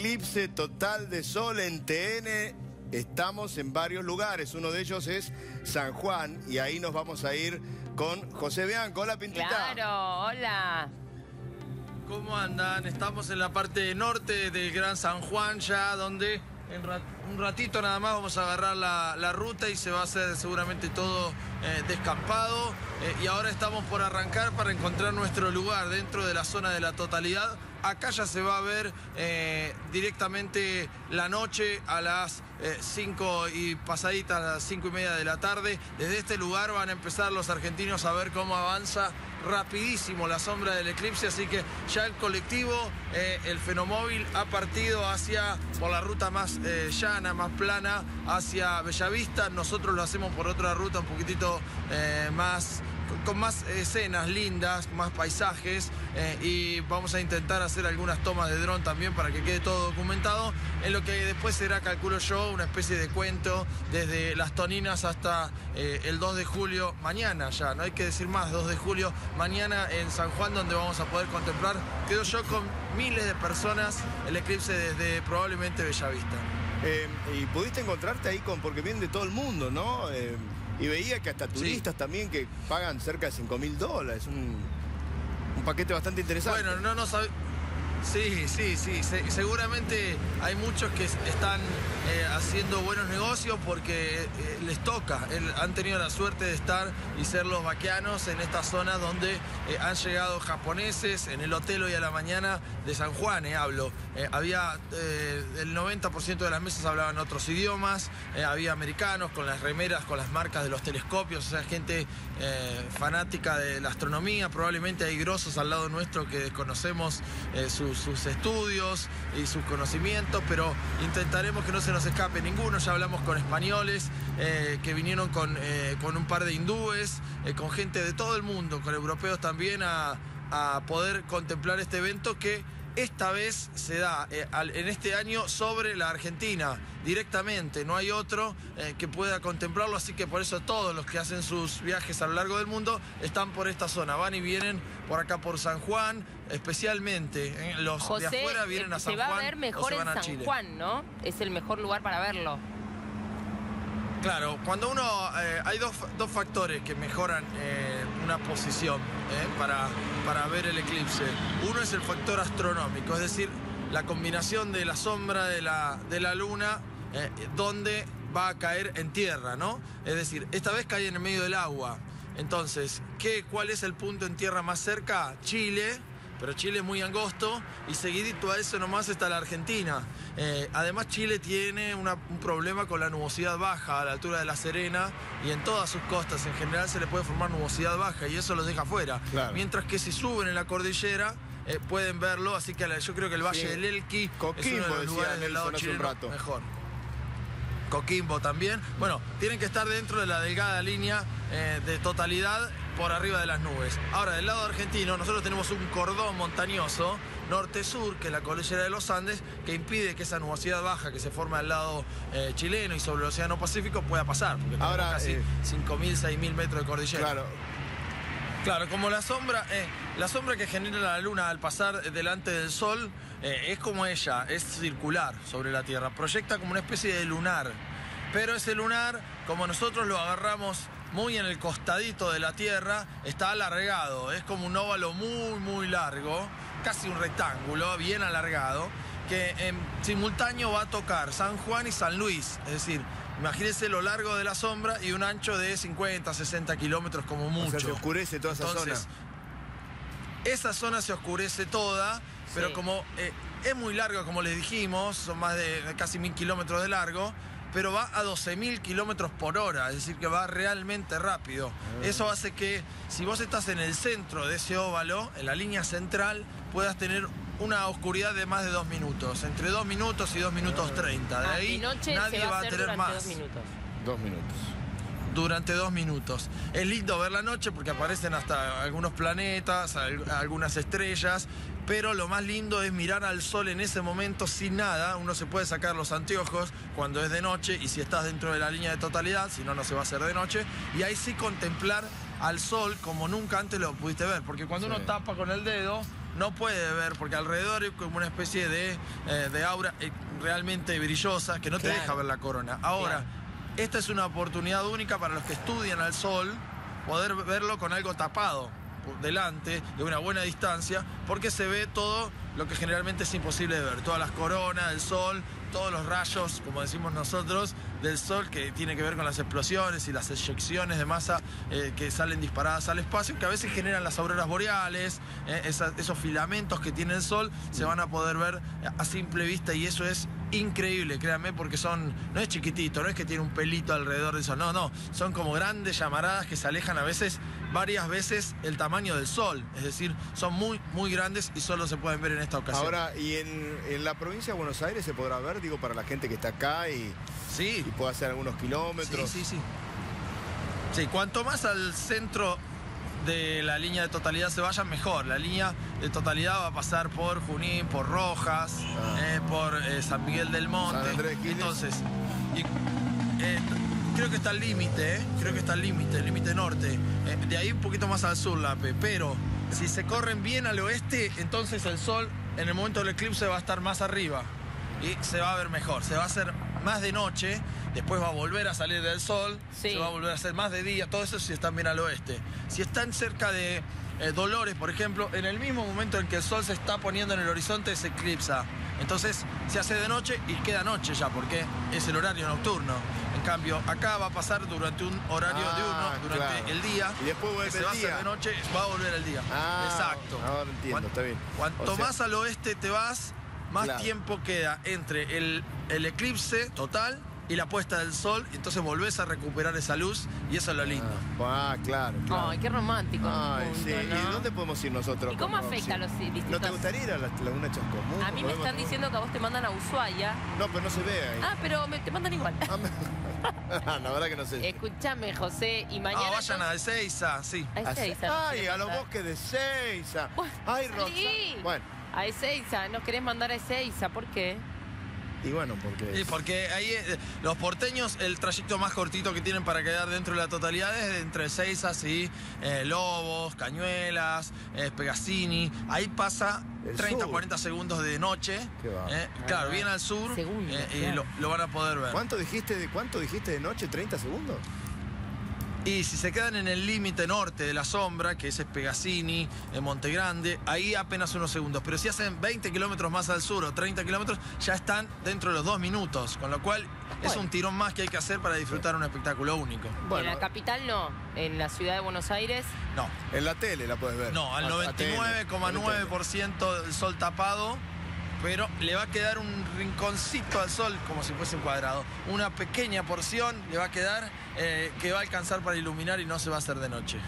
eclipse total de sol en TN. Estamos en varios lugares, uno de ellos es San Juan y ahí nos vamos a ir con José Bianco. Hola Pintita. Claro, hola. ¿Cómo andan? Estamos en la parte norte del Gran San Juan ya, donde en un ratito nada más vamos a agarrar la, ruta y se va a hacer seguramente todo eh, descampado. Eh, y ahora estamos por arrancar para encontrar nuestro lugar dentro de la zona de la totalidad. Acá ya se va a ver eh, directamente la noche a las 5 y pasaditas, a las 5 y media de la tarde. Desde este lugar van a empezar los argentinos a ver cómo avanza rapidísimo la sombra del eclipse, así que ya el colectivo, eh, el fenomóvil ha partido hacia, por la ruta más eh, llana, más plana, hacia Bellavista. Nosotros lo hacemos por otra ruta un poquitito eh, más con más escenas lindas, más paisajes eh, y vamos a intentar hacer algunas tomas de dron también para que quede todo documentado en lo que después será, calculo yo, una especie de cuento desde las Toninas hasta eh, el 2 de julio, mañana ya, no hay que decir más, 2 de julio, mañana en San Juan donde vamos a poder contemplar, quedo yo con miles de personas el eclipse desde probablemente Bellavista. Eh, y pudiste encontrarte ahí con, porque vienen de todo el mundo, ¿no? Y veía que hasta turistas también que pagan cerca de 5 mil dólares. Un, un paquete bastante interesante. Bueno, no, no sabe... Sí, sí, sí. seguramente hay muchos que están eh, haciendo buenos negocios porque eh, les toca. han tenido la suerte de estar y ser los vaqueanos en esta zona donde eh, han llegado japoneses en el hotel hoy a la mañana de San Juan, hablo. había el 90% de las mesas hablaban otros idiomas, había americanos con las remeras, con las marcas de los telescopios, o sea, gente fanática de la astronomía. Probablemente hay grosos al lado nuestro que desconocemos su sus, estudios y sus conocimientos, pero intentaremos que no se nos escape ninguno. Ya hablamos con españoles eh, que vinieron con, eh, con, un par de hindúes, eh, con gente de todo el mundo, con europeos también, a, a poder contemplar este evento que esta vez se da en este año sobre la Argentina directamente, no hay otro que pueda contemplarlo, así que por eso todos los que hacen sus viajes a lo largo del mundo están por esta zona, van y vienen por acá por San Juan, especialmente eh, los de afuera vienen a San Juan. Se va a ver mejor en San Juan, ¿no? Es el mejor lugar para verlo. Claro, cuando uno... Eh, hay dos, factores que mejoran eh, una posición eh, para, para ver el eclipse. Uno es el factor astronómico, es decir, la combinación de la sombra de la, de la luna donde va a caer en tierra, ¿no? Es decir, esta vez cae en el medio del agua. Entonces, ¿qué, ¿cuál es el punto en tierra más cerca? Chile, pero Chile es muy angosto y seguidito a eso nomás está la Argentina. Eh, además Chile tiene un problema con la nubosidad baja a la altura de La Serena y en todas sus costas en general se le puede formar nubosidad baja y eso los deja afuera. Mientras que si suben en la cordillera eh, pueden verlo, así que yo creo que el Valle del Elqui es uno de los lugares del lado chileno mejor. Coquimbo también. Bueno, tienen que estar dentro de la delgada línea eh, de totalidad por arriba de las nubes. Ahora, del lado argentino, nosotros tenemos un cordón montañoso norte-sur, que es la cordillera de los Andes, que impide que esa nubosidad baja que se forma al lado eh, chileno y sobre el Océano Pacífico pueda pasar, porque Ahora, casi 5.000, eh, 6.000 metros de cordillera. Claro. Claro, como la sombra, la sombra que genera la luna al pasar delante del sol es como ella, es circular sobre la Tierra, proyecta como una especie de lunar, pero ese lunar, como nosotros lo agarramos muy en el costadito de la Tierra, está alargado, es como un óvalo muy, muy largo, casi un rectángulo, bien alargado, que en simultáneo va a tocar San Juan y San Luis, es decir, imagínense lo largo de la sombra y un ancho de 50, 60 kilómetros como mucho. O se oscurece toda esa zona. Esa zona se oscurece toda, pero como eh, es muy largo, como les dijimos, son más de casi mil kilómetros de largo, pero va a 12.000 kilómetros por hora, es decir, que va realmente rápido. Ah. Eso hace que si vos estás en el centro de ese óvalo, en la línea central, puedas tener una oscuridad de más de dos minutos, entre dos minutos y dos minutos treinta. De ah, ahí nadie va, a tener más. Dos minutos. Dos minutos durante dos minutos. Es lindo ver la noche porque aparecen hasta algunos planetas, algunas estrellas, pero lo más lindo es mirar al sol en ese momento sin nada. Uno se puede sacar los anteojos cuando es de noche y si estás dentro de la línea de totalidad, si no, no se va a hacer de noche. Y ahí sí contemplar al sol como nunca antes lo pudiste ver, porque cuando uno tapa con el dedo, no puede ver, porque alrededor hay como una especie de, eh, de aura eh, realmente brillosa que no te deja ver la corona. Ahora, esta es una oportunidad única para los que estudian al sol poder verlo con algo tapado delante, de una buena distancia, porque se ve todo lo que generalmente es imposible de ver, todas las coronas, el sol, todos los rayos, como decimos nosotros, del Sol que tiene que ver con las explosiones y las eyecciones de masa eh, que salen disparadas al espacio, que a veces generan las auroras boreales, eh, esos filamentos que tiene el Sol se van a poder ver a simple vista y eso es increíble, créanme, porque son, no es chiquitito, no es que tiene un pelito alrededor de eso, no, no, son como grandes llamaradas que se alejan a veces varias veces el tamaño del sol, es decir, son muy, muy grandes y solo se pueden ver en esta ocasión. Ahora, ¿y en, en la provincia de Buenos Aires se podrá ver, digo, para la gente que está acá y, sí. y puede hacer algunos kilómetros? Sí, sí, sí. Sí, cuanto más al centro de la línea de totalidad se vayan, mejor. La línea de totalidad va a pasar por Junín, por Rojas, ah. eh, por eh, San Miguel del Monte. Entonces, eh, creo que está al límite, creo que está al límite, el límite norte. de ahí un poquito más al sur, Lape. Pero si se corren bien al oeste, entonces el sol en el momento del eclipse va a estar más arriba y se va a ver mejor. Se va a hacer más de noche, después va a volver a salir del sol, se va a volver a hacer más de día, todo eso si están bien al oeste. Si están cerca de eh, Dolores, por ejemplo, en el mismo momento en que el sol se está poniendo en el horizonte se eclipsa. Entonces se hace de noche y queda noche ya, porque es el horario nocturno. En cambio, acá va a pasar durante un horario de uno, ah, durante el día. Y después vuelve se va a hacer de noche, va a volver el día. Ah, Exacto. Ahora entiendo, está bien. Cuanto más al oeste te vas, más tiempo queda entre el, el, eclipse total y la puesta del sol, y entonces volvés a recuperar esa luz y eso es lo lindo. Ah, claro, Ay, qué romántico. Ay, sí. ¿Y dónde podemos ir nosotros? ¿Y cómo afecta a los distintos? ¿No te gustaría ir a la Laguna Chascomún? A mí me están diciendo que a vos te mandan a Ushuaia. No, pero no se ve ahí. Ah, pero me, te mandan igual. Ah, la verdad que no sé. Escúchame, José, y mañana... Ah, vayan a Ezeiza, sí. A Ezeiza. Ay, a los bosques de Ezeiza. Ay, Rosa. Bueno. A Ezeiza, ¿nos querés mandar a Ezeiza? ¿Por qué? Y bueno, porque... Sí, porque ahí eh, los porteños, el trayecto más cortito que tienen para quedar dentro de la totalidad es de entre Seizas y eh, Lobos, Cañuelas, eh, Pegasini. Ahí pasa 30, 40 segundos de noche. claro, ah, viene al sur y lo, lo, van a poder ver. ¿Cuánto dijiste, de, ¿Cuánto dijiste de noche? ¿30 segundos? Y si se quedan en el límite norte de la sombra, que es Pegasini, en Monte Grande, ahí apenas unos segundos. Pero si hacen 20 kilómetros más al sur o 30 kilómetros, ya están dentro de los dos minutos. Con lo cual es un tirón más que hay que hacer para disfrutar un espectáculo único. En la capital no, en la ciudad de Buenos Aires. No. En la tele la puedes ver. No, al 99,9% del sol tapado pero le va a quedar un rinconcito al sol, como si fuese un cuadrado. Una pequeña porción le va a quedar eh, que va a alcanzar para iluminar y no se va a hacer de noche.